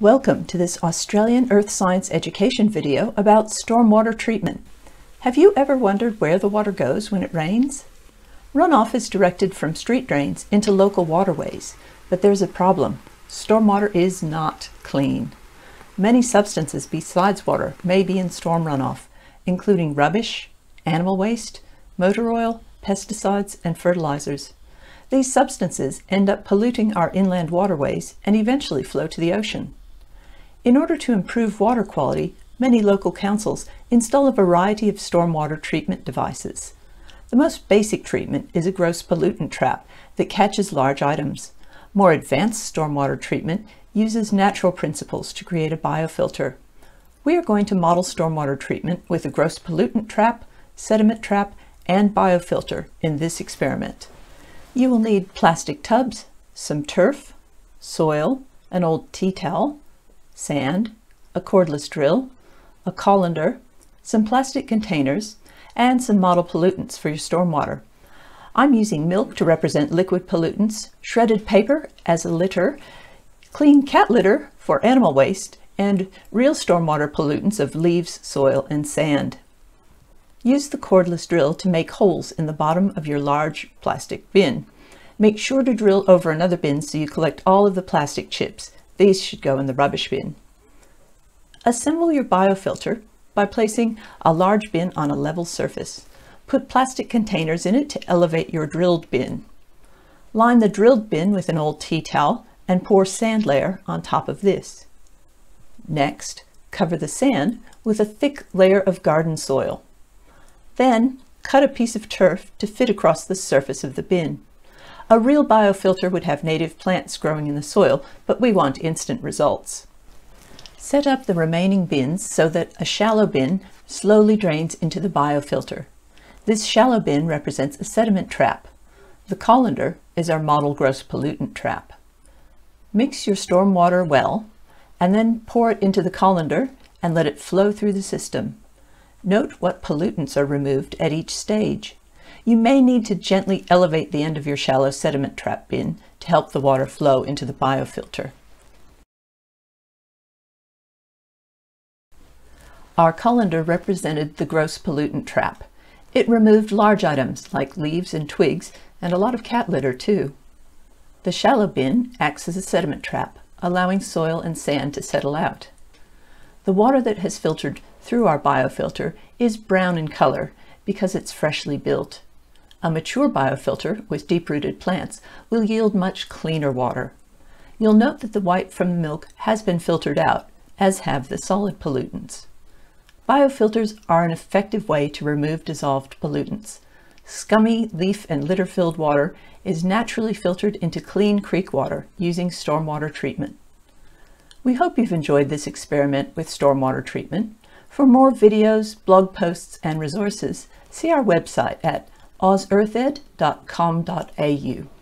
Welcome to this Australian Earth Science education video about stormwater treatment. Have you ever wondered where the water goes when it rains? Runoff is directed from street drains into local waterways, but there's a problem. Stormwater is not clean. Many substances besides water may be in storm runoff, including rubbish, animal waste, motor oil, pesticides, and fertilizers. These substances end up polluting our inland waterways and eventually flow to the ocean. In order to improve water quality, many local councils install a variety of stormwater treatment devices. The most basic treatment is a gross pollutant trap that catches large items. More advanced stormwater treatment uses natural principles to create a biofilter. We are going to model stormwater treatment with a gross pollutant trap, sediment trap, and biofilter in this experiment. You will need plastic tubs, some turf, soil, an old tea towel, sand, a cordless drill, a colander, some plastic containers, and some model pollutants for your stormwater. I'm using milk to represent liquid pollutants, shredded paper as a litter, clean cat litter for animal waste, and real stormwater pollutants of leaves, soil, and sand. Use the cordless drill to make holes in the bottom of your large plastic bin. Make sure to drill over another bin so you collect all of the plastic chips. These should go in the rubbish bin. Assemble your biofilter by placing a large bin on a level surface. Put plastic containers in it to elevate your drilled bin. Line the drilled bin with an old tea towel and pour sand layer on top of this. Next, cover the sand with a thick layer of garden soil. Then cut a piece of turf to fit across the surface of the bin. A real biofilter would have native plants growing in the soil, but we want instant results. Set up the remaining bins so that a shallow bin slowly drains into the biofilter. This shallow bin represents a sediment trap. The colander is our model gross pollutant trap. Mix your stormwater well, and then pour it into the colander and let it flow through the system. Note what pollutants are removed at each stage. You may need to gently elevate the end of your shallow sediment trap bin to help the water flow into the biofilter. Our colander represented the gross pollutant trap. It removed large items like leaves and twigs and a lot of cat litter too. The shallow bin acts as a sediment trap, allowing soil and sand to settle out. The water that has filtered through our biofilter is brown in color because it's freshly built. A mature biofilter with deep-rooted plants will yield much cleaner water. You'll note that the white from the milk has been filtered out, as have the solid pollutants. Biofilters are an effective way to remove dissolved pollutants. Scummy, leaf, and litter-filled water is naturally filtered into clean creek water using stormwater treatment. We hope you've enjoyed this experiment with stormwater treatment. For more videos, blog posts, and resources, see our website at ausearthed.com.au.